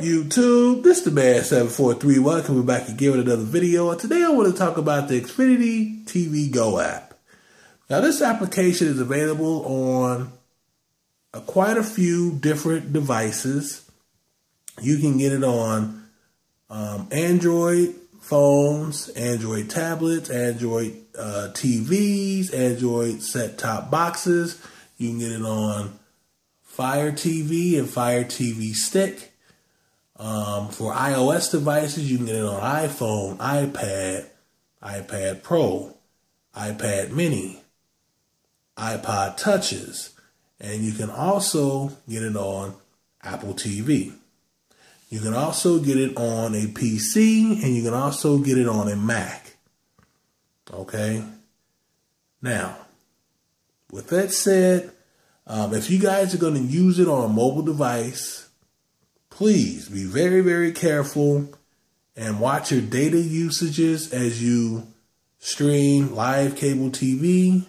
YouTube? This is the man743. Coming back again with another video. And today I want to talk about the Xfinity TV Go app. Now, this application is available on quite a few different devices. You can get it on um, Android phones, Android tablets, Android uh, TVs, Android set-top boxes. You can get it on Fire TV and Fire TV Stick. Um, for iOS devices, you can get it on iPhone, iPad, iPad Pro, iPad Mini, iPod Touches, and you can also get it on Apple TV. You can also get it on a PC and you can also get it on a Mac. Okay. Now, with that said, um, if you guys are going to use it on a mobile device, please be very, very careful and watch your data usages as you stream live cable TV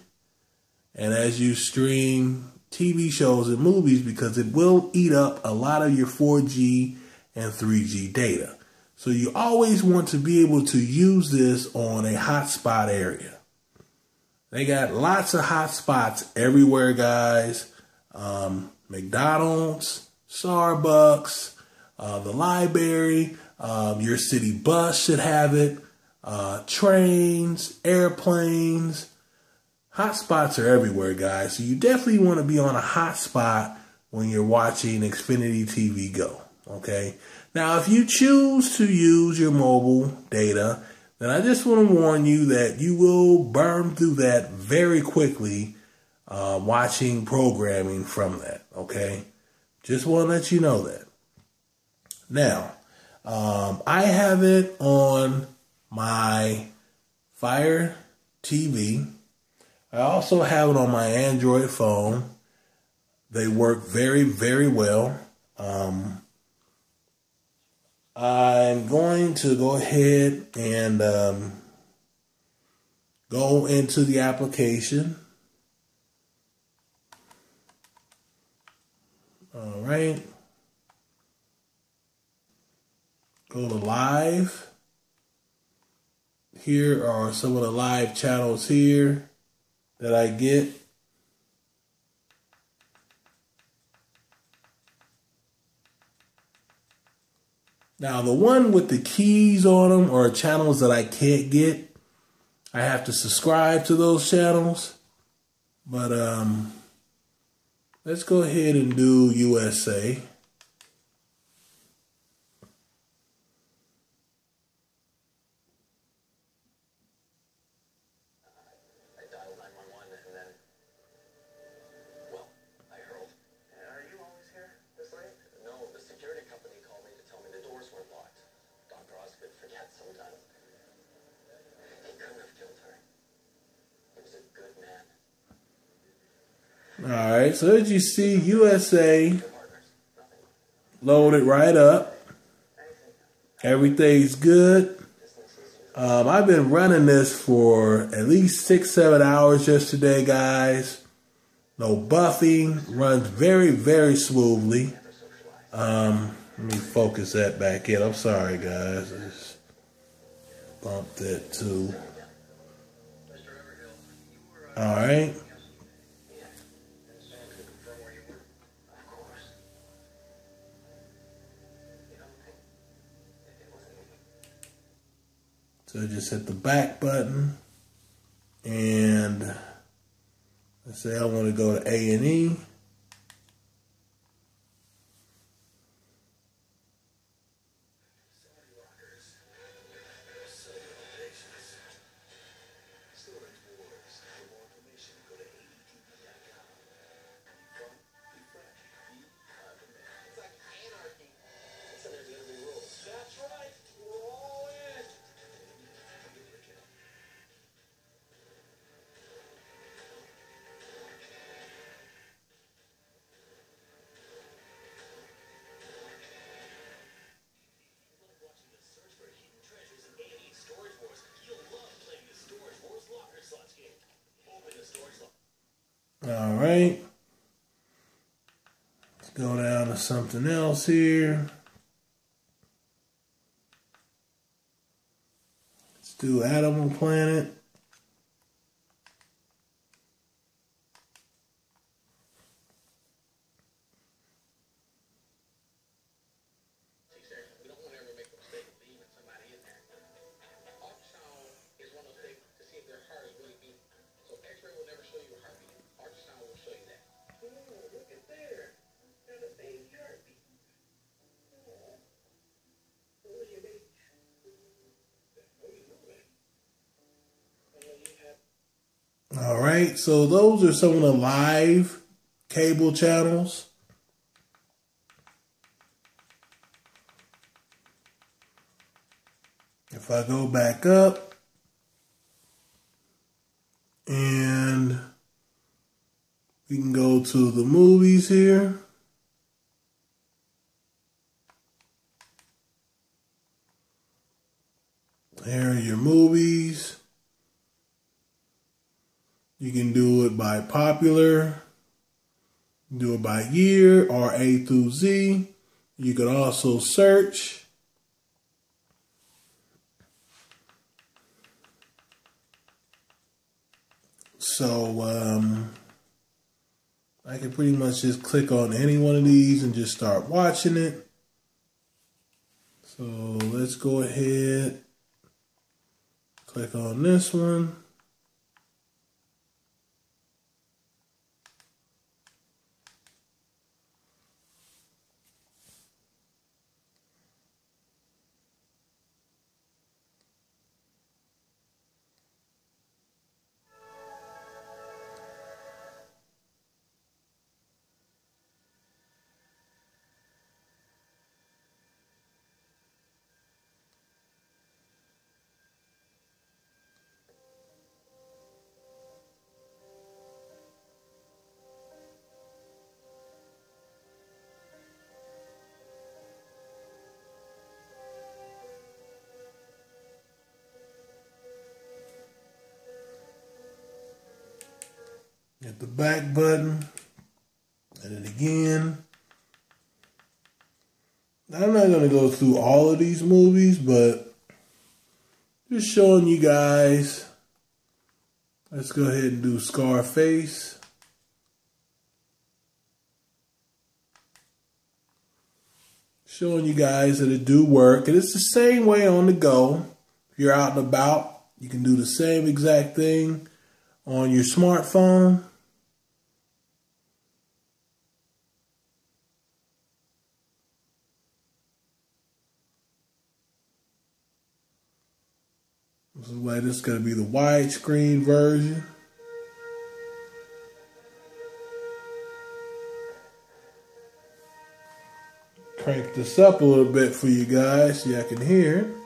and as you stream TV shows and movies because it will eat up a lot of your 4G and 3G data. So you always want to be able to use this on a hotspot area. They got lots of hotspots everywhere, guys um, McDonald's, Starbucks, uh, the library, um, your city bus should have it, uh, trains, airplanes. Hotspots are everywhere, guys. So you definitely want to be on a hotspot when you're watching Xfinity TV Go. Okay. Now, if you choose to use your mobile data, then I just want to warn you that you will burn through that very quickly uh, watching programming from that. Okay, just want to let you know that. Now, um, I have it on my Fire TV. I also have it on my Android phone. They work very, very well. Um, I'm going to go ahead and um, go into the application. All right. Go to live. Here are some of the live channels here that I get. Now, the one with the keys on them are channels that I can't get. I have to subscribe to those channels. But um, Let's go ahead and do USA. All right, so as you see, USA loaded right up. Everything's good. Um, I've been running this for at least six, seven hours yesterday, guys. No buffing. Runs very, very smoothly. Um, let me focus that back in. I'm sorry, guys. Just bumped that too. All right. So just hit the back button and let's say I want to go to A&E. Something else here. Right, so those are some of the live cable channels. If I go back up and we can go to the movies here. There are your movies. You can do it by popular, do it by year or A through Z. You can also search. So um, I can pretty much just click on any one of these and just start watching it. So let's go ahead, click on this one. The back button. And then again. I'm not going to go through all of these movies, but just showing you guys. Let's go ahead and do Scarface. Showing you guys that it do work. And it's the same way on the go. If you're out and about, you can do the same exact thing on your smartphone. This is this is going to be the widescreen version. Crank this up a little bit for you guys so y'all can hear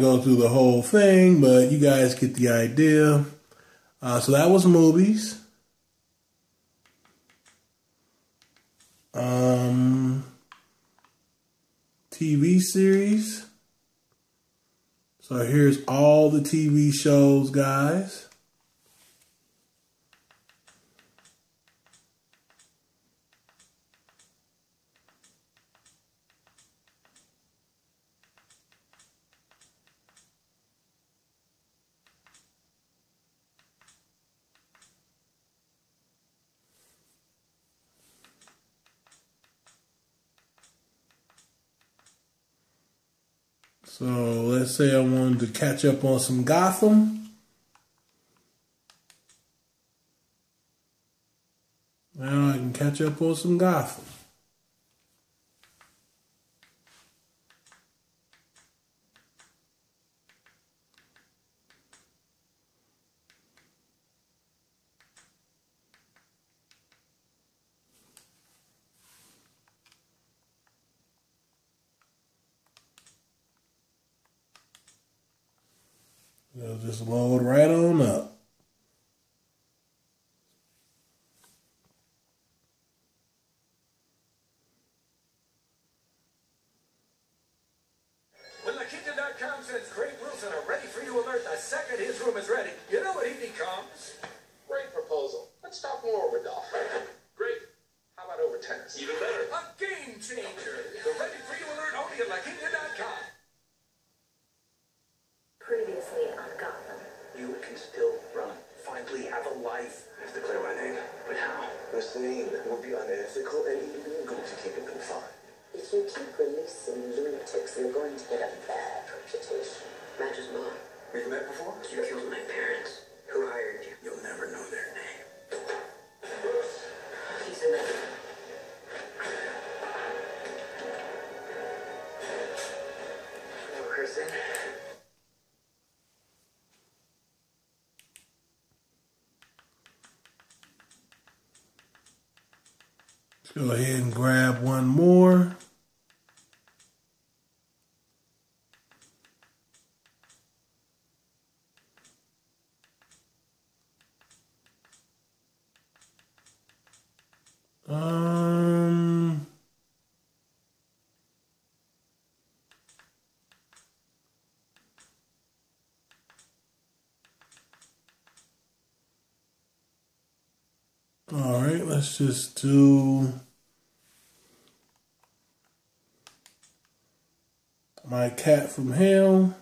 go through the whole thing, but you guys get the idea. Uh, so that was movies. Um, TV series. So here's all the TV shows, guys. So let's say I wanted to catch up on some Gotham. Now I can catch up on some Gotham. It'll just load right on up. When LaQuinta.com sends Craig Wilson a ready for you alert the second his room is ready, you know what he becomes? Great proposal. Let's talk more over golf. Great. How about over tennis? Even better. A game changer. Go ahead and grab one more. Um, all right, let's just do my cat from hell.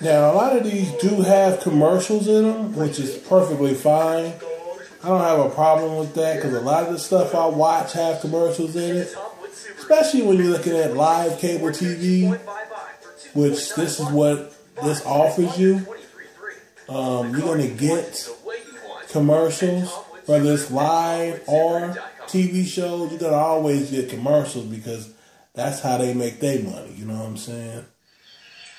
Now, a lot of these do have commercials in them, which is perfectly fine. I don't have a problem with that because a lot of the stuff I watch have commercials in it, especially when you're looking at live cable TV, which this is what this offers you. Um, you're going to get commercials, whether it's live or TV shows. You're going to always get commercials because that's how they make their money. You know what I'm saying?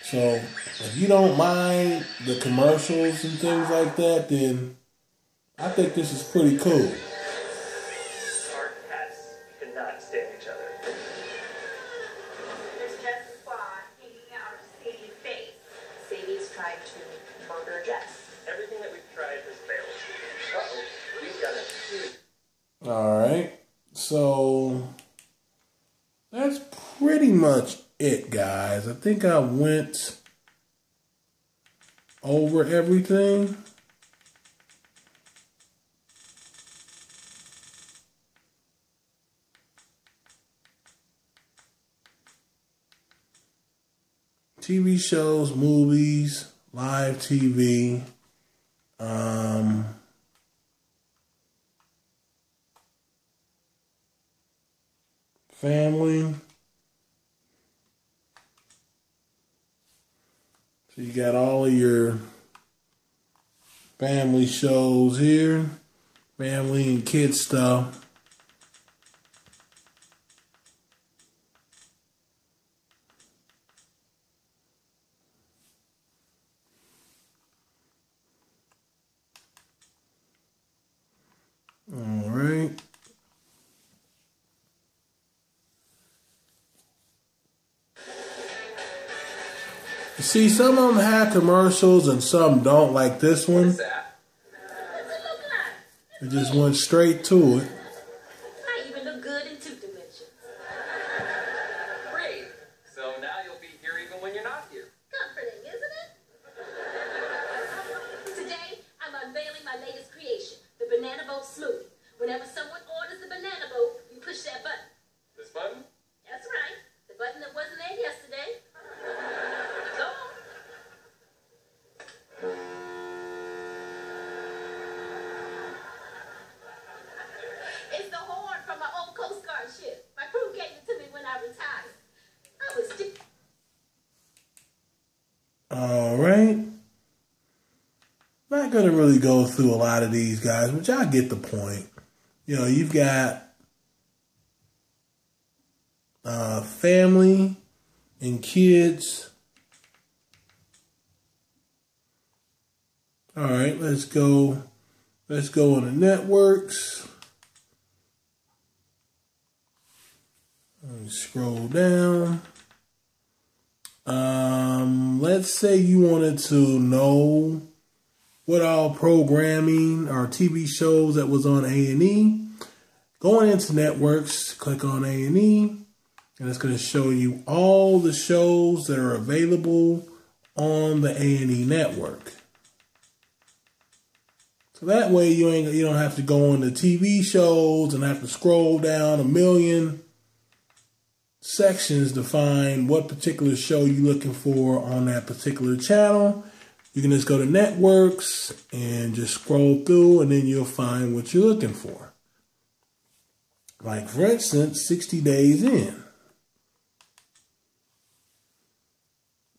So if you don't mind the commercials and things like that, then I think this is pretty cool. Our cats cannot stand each other. There's just a squad hanging out of Sadie's face. Sadie's tried to murder Jess. Everything that we've tried has failed. Uh-oh. We've got a huge All right. So that's pretty much it, guys. I think I went over everything. TV shows, movies, live TV, um, family. So you got all of your family shows here, family and kids stuff. All right. You see, some of them have commercials and some don't, like this one. What's it? It just went straight to it. I even look good in two dimensions. Great. So now you'll be here even when you're not here. Comforting, isn't it? Today, I'm unveiling my latest creation, the Banana Boat Smoothie. Whenever someone orders the banana boat, you push that button. This button? That's right. The button that wasn't there yesterday. Go on. It's the horn from my old Coast Guard ship. My crew gave it to me when I retired. going to really go through a lot of these guys, but y'all get the point. You know, you've got uh, family and kids. All right, let's go. Let's go on the networks. Scroll down. Um, let's say you wanted to know what all programming or TV shows that was on A and E. Going into networks, click on A and it's going to show you all the shows that are available on the A and E network. So that way you ain't you don't have to go on the TV shows and have to scroll down a million sections to find what particular show you're looking for on that particular channel. You can just go to networks and just scroll through and then you'll find what you're looking for. Like for instance, 60 days in.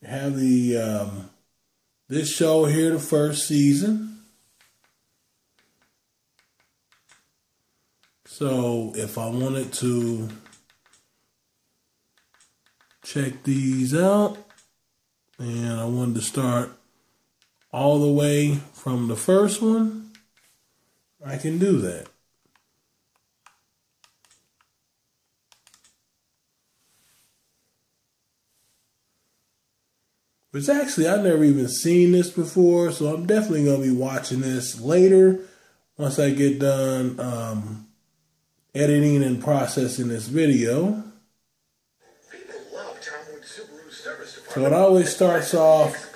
You have the um, this show here, the first season. So if I wanted to check these out. And I wanted to start all the way from the first one. I can do that. Which actually, I've never even seen this before, so I'm definitely going to be watching this later once I get done um, editing and processing this video. So it always starts off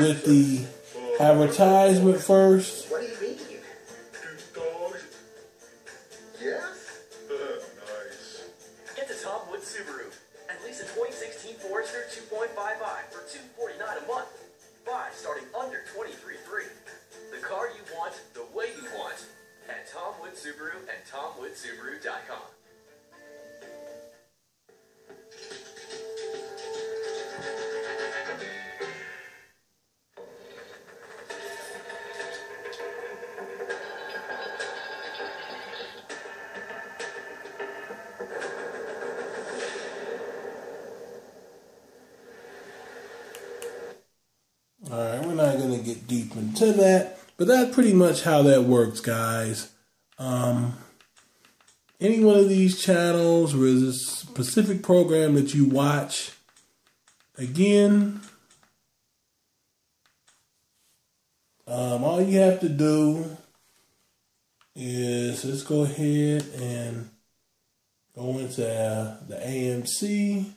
with the advertisement first. What do you mean? Yes? nice. Get the Tom Wood Subaru. At least a 2016 Forester 2.5i for 249 a month. Buy starting under $23.3. The car you want, the way you want. At Tom Wood Subaru and TomWoodSubaru.com. that, but that's pretty much how that works, guys. Um, any one of these channels or is a specific program that you watch, again, um, all you have to do is let's go ahead and go into the AMC.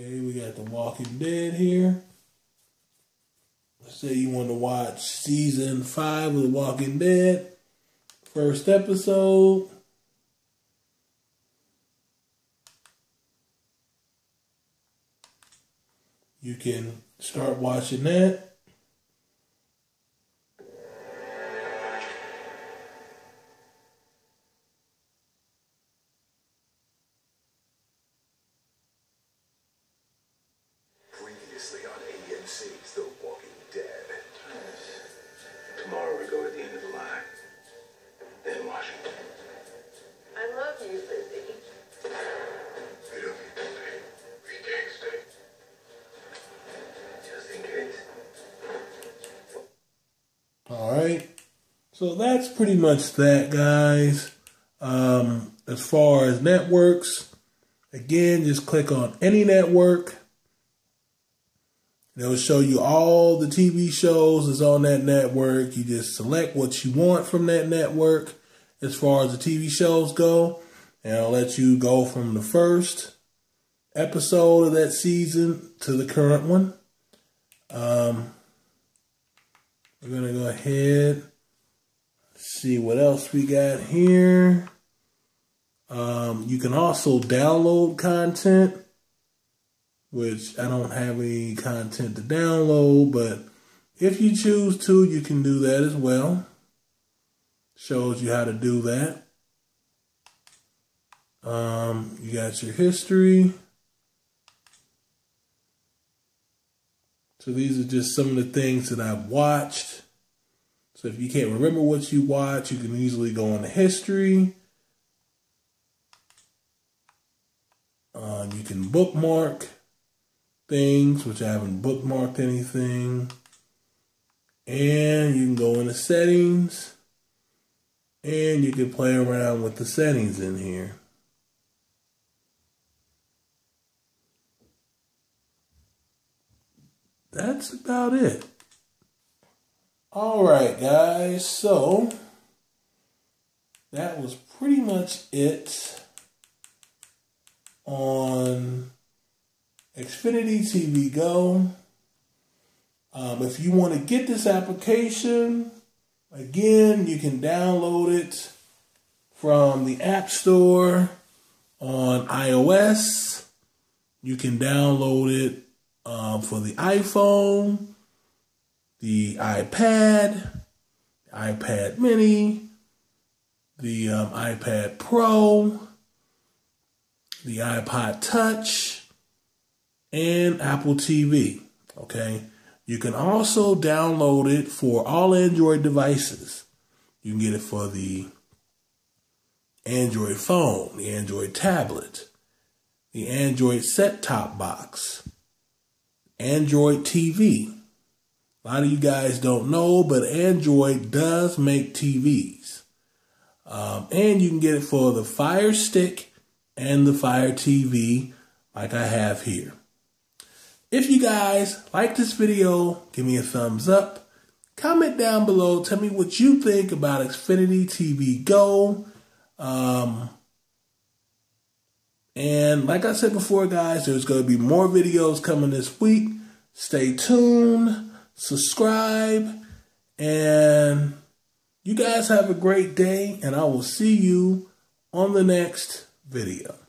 Okay, we got The Walking Dead here. Let's say you want to watch season five of The Walking Dead, first episode. You can start watching that. Previously on AMC's The Walking Dead. Tomorrow we go to the end of the line. In Washington. I love you, Lizzie. We don't need to stay. We can't stay. Just in case. All right. So that's pretty much that, guys. Um, as far as networks, again, just click on any network. It'll show you all the TV shows that's on that network. You just select what you want from that network as far as the TV shows go. And it'll let you go from the first episode of that season to the current one. Um, we're going to go ahead see what else we got here. Um, you can also download content, which I don't have any content to download, but if you choose to, you can do that as well. Shows you how to do that. Um, you got your history. So these are just some of the things that I've watched. So if you can't remember what you watch, you can easily go into history. Um, you can bookmark things, which I haven't bookmarked anything. And you can go into settings. And you can play around with the settings in here. That's about it. All right, guys. So that was pretty much it on Xfinity TV Go. Um, if you want to get this application, again, you can download it from the App Store on iOS. You can download it um, for the iPhone, the iPad, the iPad Mini, the um, iPad Pro, the iPod Touch, and Apple TV. Okay. You can also download it for all Android devices. You can get it for the Android phone, the Android tablet, the Android set top box, Android TV. A lot of you guys don't know, but Android does make TVs. Um, and you can get it for the Fire Stick and the Fire TV, like I have here. If you guys like this video, give me a thumbs up. Comment down below. Tell me what you think about Xfinity TV Go. Um, and like I said before, guys, there's going to be more videos coming this week. Stay tuned, subscribe, and you guys have a great day, and I will see you on the next video.